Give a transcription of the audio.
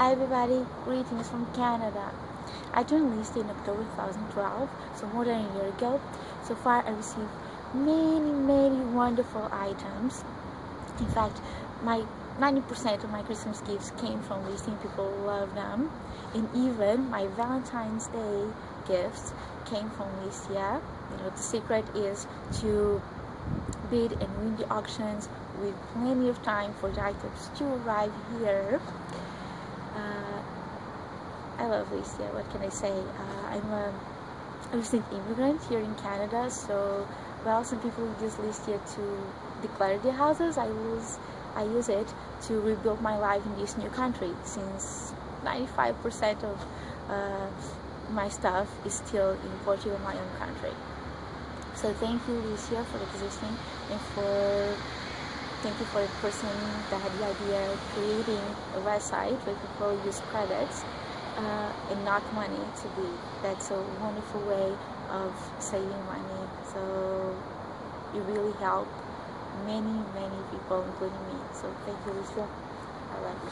Hi everybody, greetings from Canada. I joined Listia in October 2012, so more than a year ago. So far I received many, many wonderful items. In fact, my 90% of my Christmas gifts came from Listia. People love them. And even my Valentine's Day gifts came from Listia. You know, the secret is to bid and win the auctions with plenty of time for the items to arrive here. Uh, I love Listia. What can I say? Uh, I'm a recent immigrant here in Canada, so well, some people use Listia to declare their houses. I use I use it to rebuild my life in this new country since 95% of uh, my stuff is still in Portugal, my own country. So thank you, Listia, for existing and for thank you for the person that had the idea of creating a website where people use credits uh, and not money to be. That's a wonderful way of saving money. So it really helped many, many people, including me. So thank you, Listia. I love you.